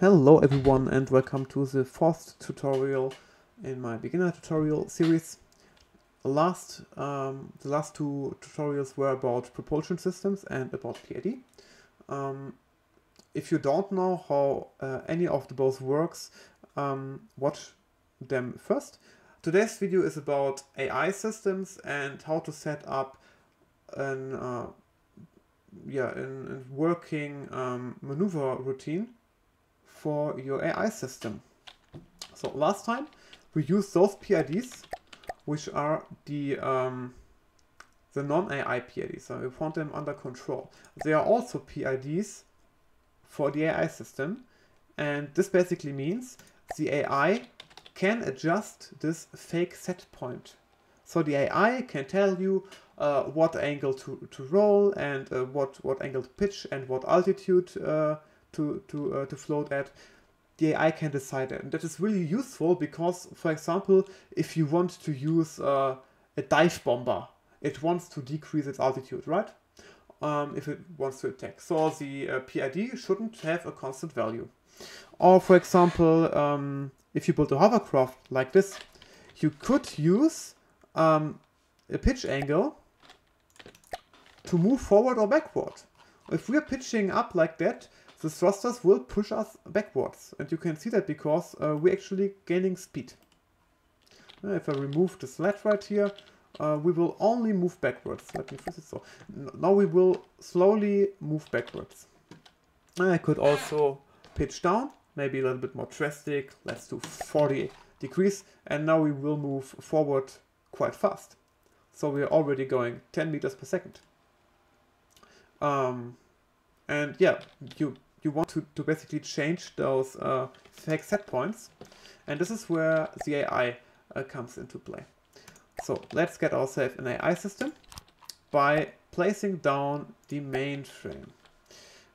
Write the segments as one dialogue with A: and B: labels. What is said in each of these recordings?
A: Hello everyone and welcome to the fourth tutorial in my beginner tutorial series. Last, um, the last two tutorials were about propulsion systems and about PID. Um, if you don't know how uh, any of the both works, um, watch them first. Today's video is about AI systems and how to set up an uh, yeah, an, working um, maneuver routine for your AI system. So last time we used those PIDs, which are the um, the non-AI PIDs. So we found them under control. They are also PIDs for the AI system, and this basically means the AI can adjust this fake set point. So the AI can tell you uh, what angle to, to roll and uh, what, what angle to pitch and what altitude uh, to to uh, to float at, the AI can decide that. And that is really useful because, for example, if you want to use uh, a dive bomber, it wants to decrease its altitude, right? Um, if it wants to attack. So the uh, PID shouldn't have a constant value. Or for example, um, if you build a hovercraft like this, you could use um, a pitch angle to move forward or backward. If we're pitching up like that, the thrusters will push us backwards. And you can see that because uh, we're actually gaining speed. Uh, if I remove the sled right here, uh, we will only move backwards. Let me fix it so. Now we will slowly move backwards. I could also pitch down, maybe a little bit more drastic. Let's do 40 degrees. And now we will move forward quite fast. So we're already going 10 meters per second. Um, and yeah, you you want to, to basically change those uh, fake set points. And this is where the AI uh, comes into play. So let's get ourselves an AI system by placing down the mainframe.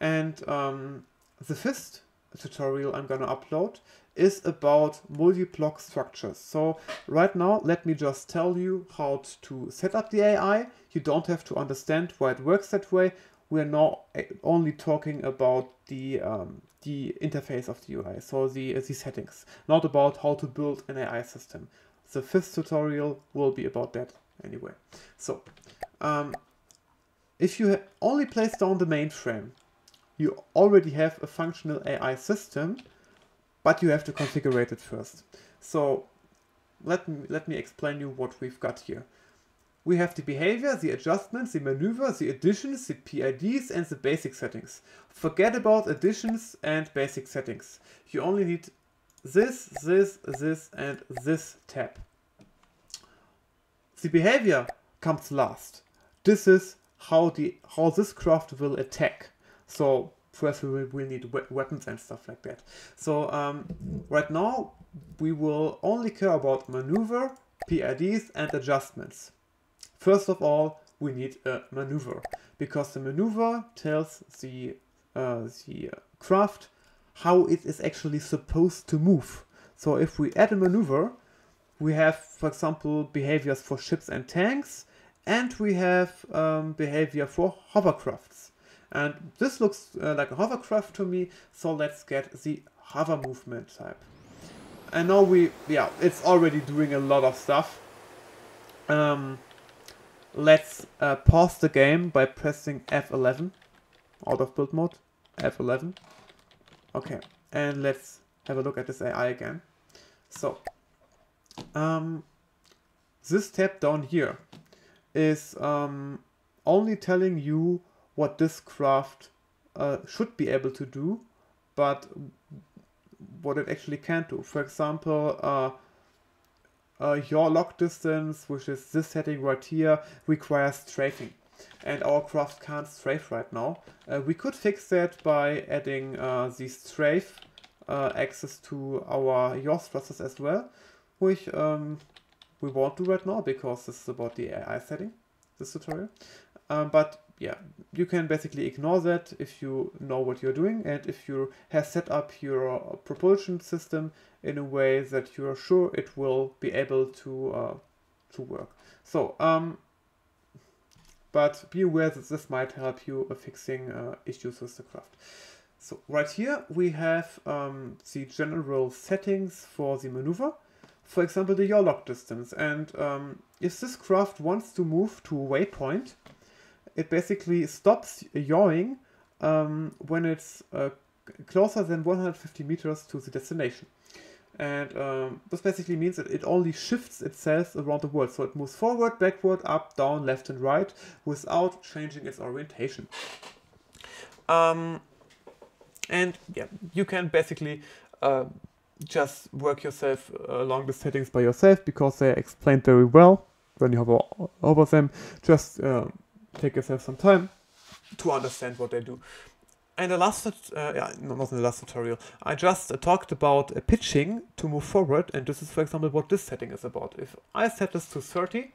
A: And um, the fifth tutorial I'm gonna upload is about multi-block structures. So right now, let me just tell you how to set up the AI. You don't have to understand why it works that way we're now only talking about the um, the interface of the UI, so the, uh, the settings, not about how to build an AI system. The fifth tutorial will be about that anyway. So, um, if you only place down the mainframe, you already have a functional AI system, but you have to configure it first. So, let me, let me explain you what we've got here we have the behavior, the adjustments, the maneuver, the additions, the PIDs, and the basic settings. Forget about additions and basic settings. You only need this, this, this, and this tab. The behavior comes last. This is how the how this craft will attack. So first we will need we weapons and stuff like that. So um, right now we will only care about maneuver, PIDs, and adjustments. First of all, we need a maneuver because the maneuver tells the, uh, the craft how it is actually supposed to move. So if we add a maneuver, we have, for example, behaviors for ships and tanks, and we have um, behavior for hovercrafts. And this looks uh, like a hovercraft to me, so let's get the hover movement type. And now we, yeah, it's already doing a lot of stuff. Um, Let's uh, pause the game by pressing F11 out of build mode. F11. Okay, and let's have a look at this AI again. So, um, this tab down here is um, only telling you what this craft uh, should be able to do, but what it actually can't do. For example, uh, uh, your lock distance, which is this setting right here, requires strafing. And our craft can't strafe right now. Uh, we could fix that by adding uh, the strafe uh, access to our yaw thrusters as well, which um, we won't do right now because this is about the AI setting, this tutorial. Um, but yeah, you can basically ignore that if you know what you're doing and if you have set up your propulsion system in a way that you're sure it will be able to uh, to work. So, um, but be aware that this might help you uh, fixing uh, issues with the craft. So right here we have um, the general settings for the maneuver. For example, the yaw lock distance. And um, if this craft wants to move to a waypoint, it basically stops yawing um, when it's uh, closer than 150 meters to the destination. And um, this basically means that it only shifts itself around the world. So it moves forward, backward, up, down, left and right without changing its orientation. Um, and yeah, you can basically uh, just work yourself along the settings by yourself because they're explained very well when you hover over them. Just uh, take yourself some time to understand what they do. And the last, uh, yeah, no, not in the last tutorial, I just uh, talked about uh, pitching to move forward, and this is, for example, what this setting is about. If I set this to 30,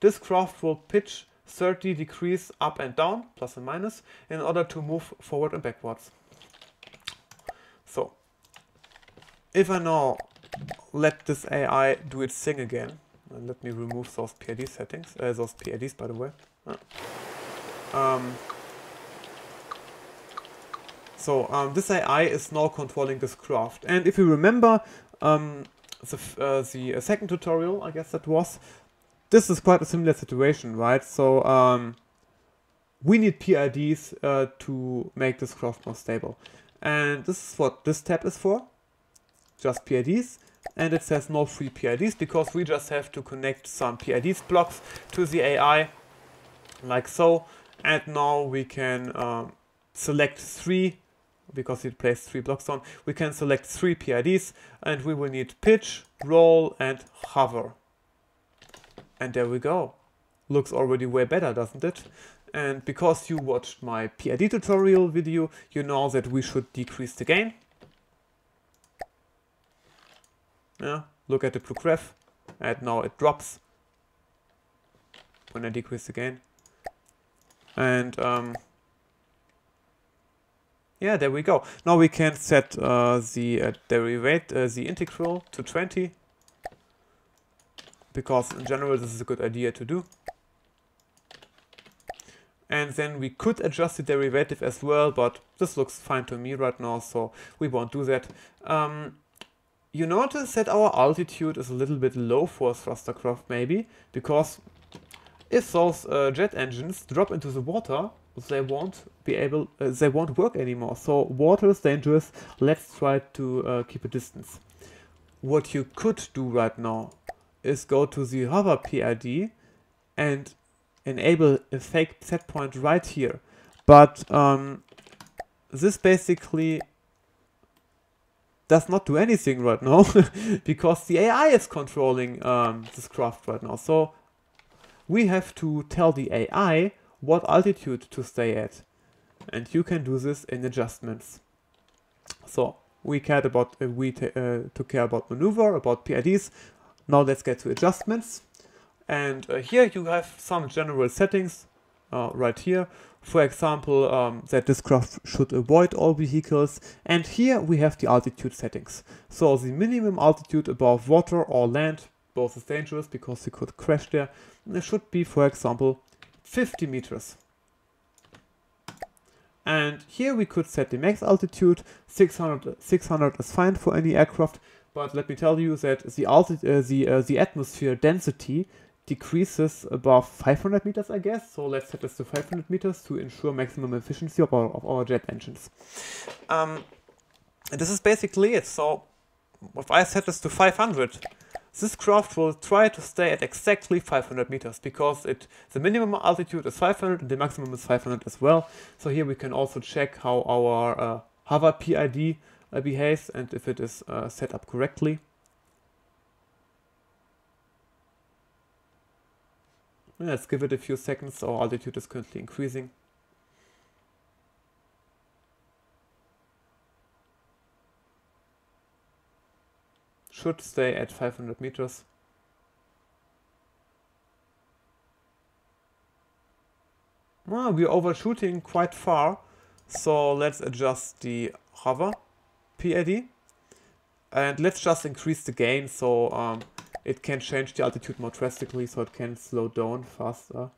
A: this craft will pitch 30 degrees up and down, plus and minus, in order to move forward and backwards. So, if I now let this AI do its thing again, let me remove those PID settings, uh, those PIDs by the way. Um, so um, this AI is now controlling this craft. And if you remember um, the, uh, the uh, second tutorial, I guess that was, this is quite a similar situation, right? So um, we need PIDs uh, to make this craft more stable. And this is what this tab is for, just PIDs. And it says no free PIDs because we just have to connect some PIDs blocks to the AI, like so. And now we can um, select three because it plays three blocks on, we can select three PIDs and we will need pitch, roll and hover. And there we go. Looks already way better, doesn't it? And because you watched my PID tutorial video, you know that we should decrease the gain. Yeah, look at the blue graph. And now it drops when I decrease again. And um, yeah, there we go. Now we can set uh, the uh, derivative, uh, the integral to 20. Because in general this is a good idea to do. And then we could adjust the derivative as well, but this looks fine to me right now, so we won't do that. Um, you notice that our altitude is a little bit low for thrustercraft maybe, because if those uh, jet engines drop into the water, they won't be able, uh, they won't work anymore. So water is dangerous. Let's try to uh, keep a distance. What you could do right now is go to the hover PID and enable a fake set point right here. But um, this basically does not do anything right now because the AI is controlling um, this craft right now. So we have to tell the AI what altitude to stay at. And you can do this in adjustments. So we cared about uh, we uh, took care about maneuver, about PIDs. Now let's get to adjustments. And uh, here you have some general settings uh, right here. For example, um, that this craft should avoid all vehicles. And here we have the altitude settings. So the minimum altitude above water or land, both is dangerous because you could crash there. It should be, for example, 50 meters. And here we could set the max altitude, 600, 600 is fine for any aircraft, but let me tell you that the, uh, the, uh, the atmosphere density decreases above 500 meters, I guess. So let's set this to 500 meters to ensure maximum efficiency of our, of our jet engines. Um, and this is basically it. So if I set this to 500, this craft will try to stay at exactly 500 meters because it the minimum altitude is 500 and the maximum is 500 as well. So here we can also check how our uh, hover PID uh, behaves and if it is uh, set up correctly. Let's give it a few seconds. Our altitude is currently increasing. should stay at 500 meters. Well, we're overshooting quite far, so let's adjust the hover PID. And let's just increase the gain so um, it can change the altitude more drastically, so it can slow down faster.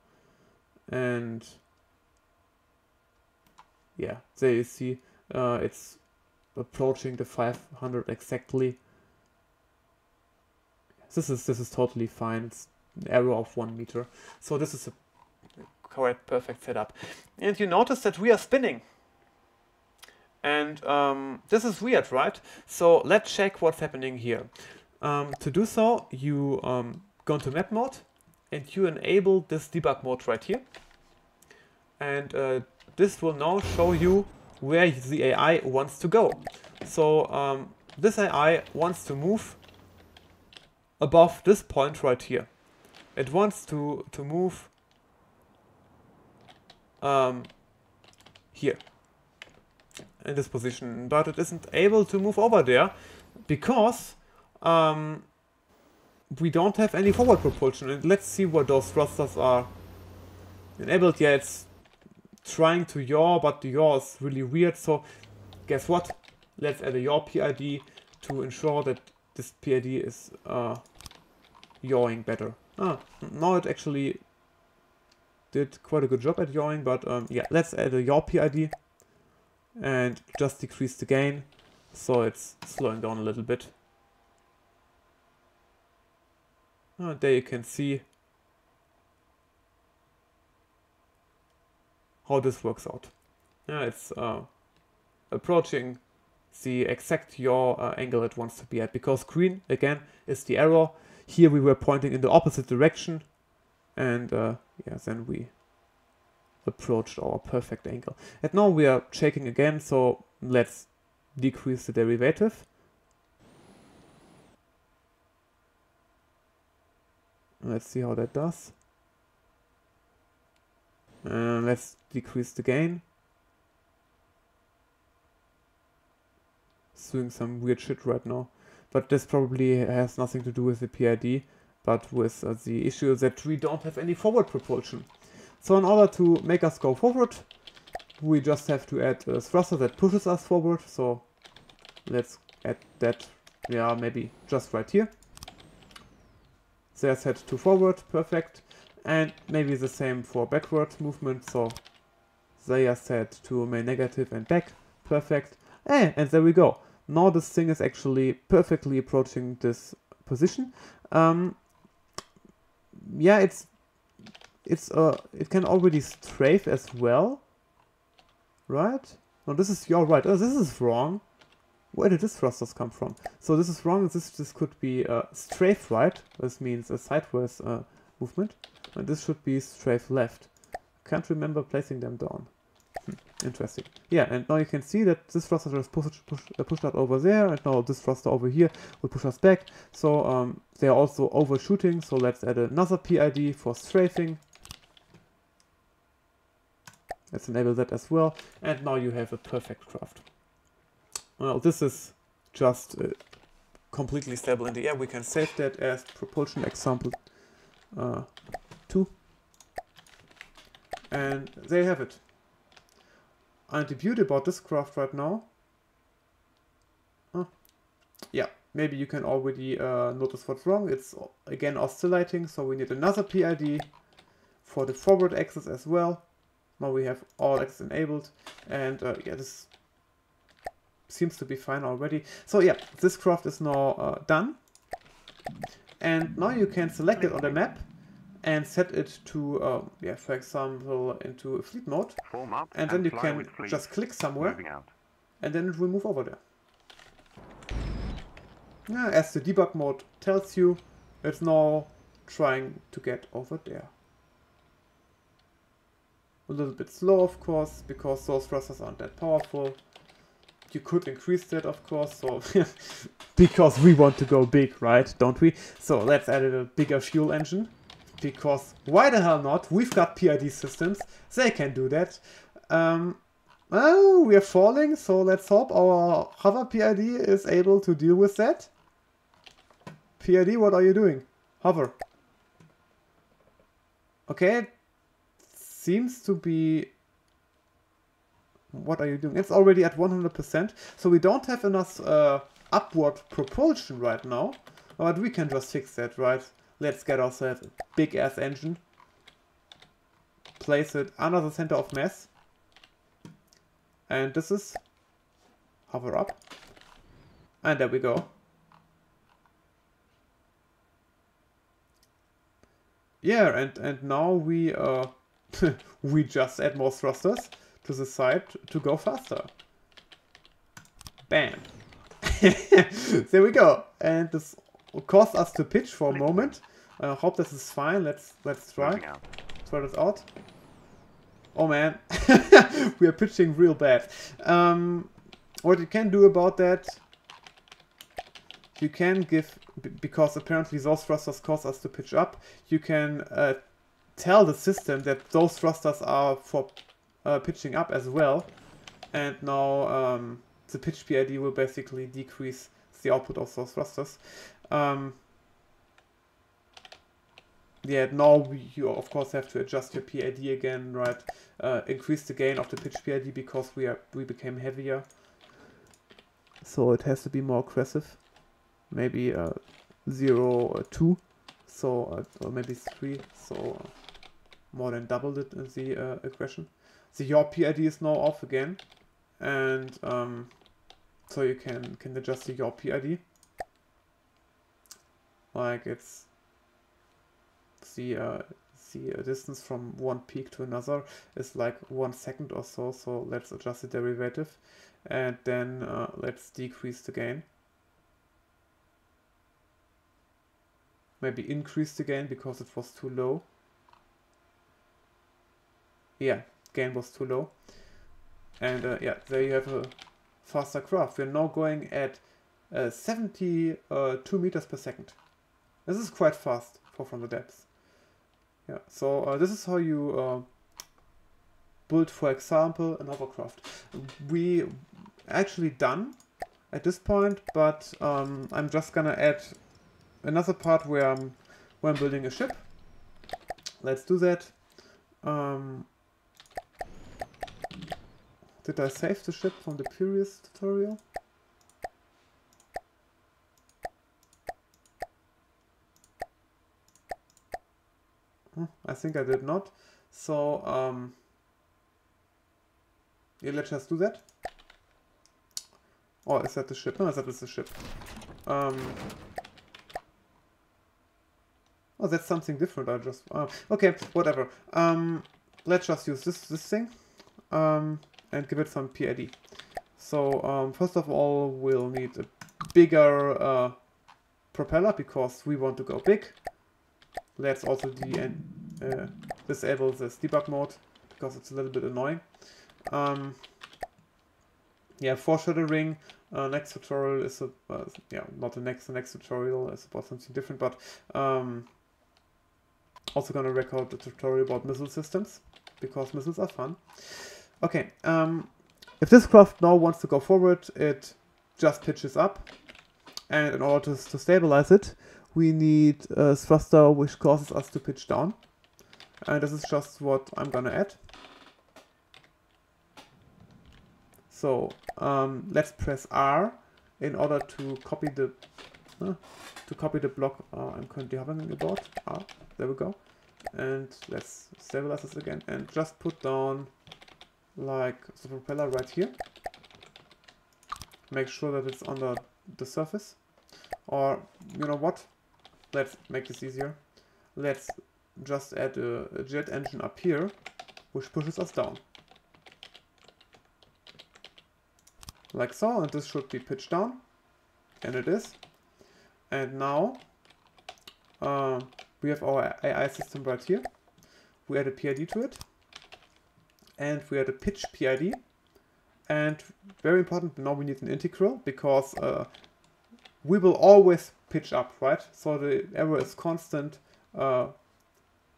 A: And yeah, there you see uh, it's approaching the 500 exactly. This is this is totally fine. It's an error of one meter. So this is a correct, perfect setup. And you notice that we are spinning. And um, this is weird, right? So let's check what's happening here. Um, to do so, you um, go into map mode and you enable this debug mode right here. And uh, this will now show you where the AI wants to go. So um, this AI wants to move above this point right here. It wants to, to move um, here in this position, but it isn't able to move over there because um, we don't have any forward propulsion. And let's see what those thrusters are enabled. Yeah, it's trying to yaw, but the yaw is really weird. So guess what? Let's add a yaw PID to ensure that this PID is uh, yawing better. Ah, now it actually did quite a good job at yawing, but um, yeah, let's add a yaw PID and just decrease the gain so it's slowing down a little bit. Uh, there you can see how this works out. Yeah, it's uh, approaching the exact yaw uh, angle it wants to be at because green again is the arrow. Here we were pointing in the opposite direction and uh, yeah, then we approached our perfect angle. And now we are checking again, so let's decrease the derivative. Let's see how that does. Uh, let's decrease the gain. It's doing some weird shit right now. But this probably has nothing to do with the PID, but with uh, the issue that we don't have any forward propulsion. So in order to make us go forward, we just have to add a thruster that pushes us forward. So let's add that, yeah, maybe just right here. They're set to forward, perfect. And maybe the same for backward movement, so they are set to main negative and back, perfect. And, and there we go. Now this thing is actually perfectly approaching this position. Um, yeah, it's it's uh it can already strafe as well, right? No, this is you're right. Oh, this is wrong. Where did this thrusters come from? So this is wrong. This this could be a strafe right. This means a sideways uh, movement, and this should be strafe left. Can't remember placing them down. Hmm, interesting. Yeah, and now you can see that this thruster is pushed push, uh, pushed out over there, and now this thruster over here will push us back. So um, they are also overshooting. So let's add another PID for strafing. Let's enable that as well. And now you have a perfect craft. Well, this is just uh, completely stable in the air. We can save that as propulsion example uh, 2. And there you have it. And the beauty about this craft right now, yeah, maybe you can already uh, notice what's wrong. It's again oscillating, so we need another PID for the forward axis as well. Now we have all axes enabled and uh, yeah, this seems to be fine already. So yeah, this craft is now uh, done. And now you can select it on the map and set it to, uh, yeah, for example, into a fleet mode. and then you can just click somewhere and then it will move over there. Yeah, as the debug mode tells you, it's now trying to get over there. A little bit slow, of course, because those thrusters aren't that powerful. You could increase that, of course, so because we want to go big, right? Don't we? So let's add a bigger fuel engine. Because why the hell not? We've got PID systems. They can do that. Um, oh, we are falling, so let's hope our hover PID is able to deal with that. PID, what are you doing? Hover. Okay, seems to be... What are you doing? It's already at 100%, so we don't have enough uh, upward propulsion right now. But we can just fix that, right? Let's get ourselves a big-ass engine. Place it under the center of mass. And this is hover up. And there we go. Yeah, and, and now we uh, we just add more thrusters to the side to go faster. Bam. there we go. And this caused us to pitch for a moment. I uh, hope this is fine. Let's let's try. Try this out. Oh man, we are pitching real bad. Um, what you can do about that, you can give, because apparently those thrusters cause us to pitch up, you can uh, tell the system that those thrusters are for uh, pitching up as well. And now um, the pitch PID will basically decrease the output of those thrusters. Um, yeah, now you of course have to adjust your PID again, right? Uh, increase the gain of the pitch PID because we are we became heavier. So it has to be more aggressive. Maybe uh, 0 or 2, so uh, or maybe 3, so uh, more than doubled it in the uh, aggression. The PID is now off again, and um, so you can can adjust the yaw PID. Like it's the uh, the distance from one peak to another is like one second or so. So let's adjust the derivative, and then uh, let's decrease the gain. Maybe increase the gain because it was too low. Yeah, gain was too low. And uh, yeah, there you have a faster craft. We're now going at uh, 72 uh, meters per second. This is quite fast for from the depths. Yeah, so uh, this is how you uh, build, for example, an hovercraft. We actually done at this point, but um, I'm just gonna add another part where I'm, where I'm building a ship. Let's do that. Um, did I save the ship from the previous tutorial? I think I did not. So, um, yeah, let's just do that. Oh, is that the ship? No, that is the ship. Um, oh, that's something different. I just... Uh, okay, whatever. Um, let's just use this, this thing. Um, and give it some PID. So, um, first of all, we'll need a bigger uh, propeller because we want to go big. Let's also uh, disable this debug mode because it's a little bit annoying. Um, yeah, foreshadowing. Uh, next tutorial is a, uh, yeah not the next the next tutorial is about something different, but um, also gonna record the tutorial about missile systems because missiles are fun. Okay, um, if this craft now wants to go forward, it just pitches up, and in order to, to stabilize it, we need a thruster which causes us to pitch down. And this is just what I'm gonna add. So um, let's press R in order to copy the uh, to copy the block uh, I'm currently hovering about. R, there we go. And let's stabilize this again and just put down like the propeller right here. Make sure that it's under the surface. Or you know what? Let's make this easier. Let's just add a, a jet engine up here, which pushes us down. Like so, and this should be pitched down. And it is. And now uh, we have our AI system right here. We add a PID to it. And we had a pitch PID. And very important, now we need an integral because uh, we will always pitch up, right? So the error is constant uh,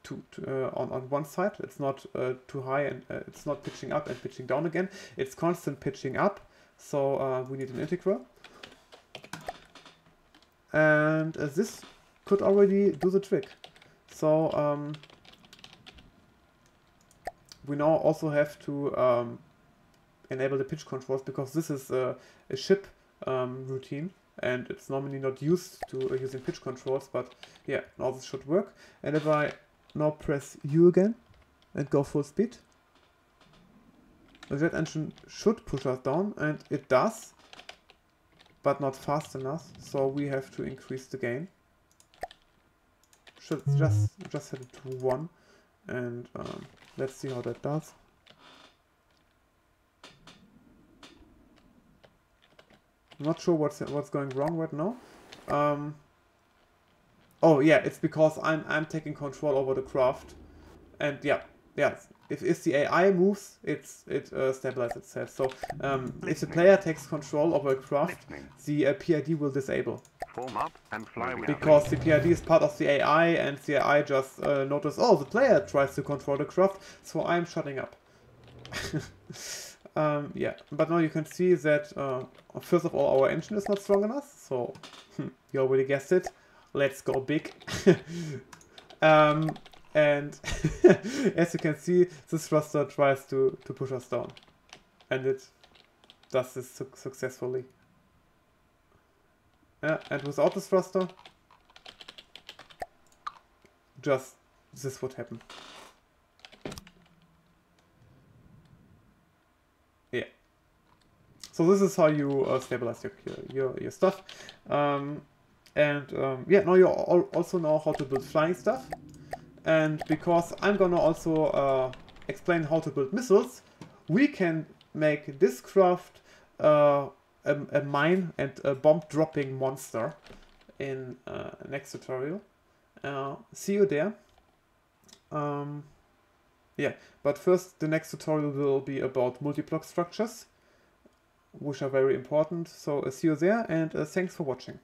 A: to, to uh, on, on one side. It's not uh, too high and uh, it's not pitching up and pitching down again. It's constant pitching up. So uh, we need an integral. And this could already do the trick. So um, we now also have to um, enable the pitch controls because this is a, a ship um, routine and it's normally not used to uh, using pitch controls but yeah now this should work and if I now press U again and go full speed. The jet engine should push us down and it does. but not fast enough, so we have to increase the gain. Should just just set it to one, and um, let's see how that does. not sure what's what's going wrong right now. Um, oh yeah, it's because I'm I'm taking control over the craft, and yeah, yeah. If, if the AI moves, it's it uh, stabilizes itself. So um, if the player takes control of a craft, the uh, PID will disable.
B: Form up and fly
A: because the PID is part of the AI, and the AI just uh, notice, oh, the player tries to control the craft, so I'm shutting up. Um, yeah, but now you can see that, uh, first of all, our engine is not strong enough, so hmm, you already guessed it. Let's go big. um, and as you can see, this thruster tries to, to push us down. And it does this su successfully. Yeah, and without this thruster, just this would happen. Yeah. So this is how you uh, stabilize your, your, your stuff. Um, and um, yeah, now you also know how to build flying stuff. And because I'm gonna also uh, explain how to build missiles, we can make this craft uh, a, a, mine and a bomb dropping monster in uh, next tutorial. Uh, see you there. Um, yeah, but first the next tutorial will be about multi-block structures which are very important. So uh, see you there and uh, thanks for watching.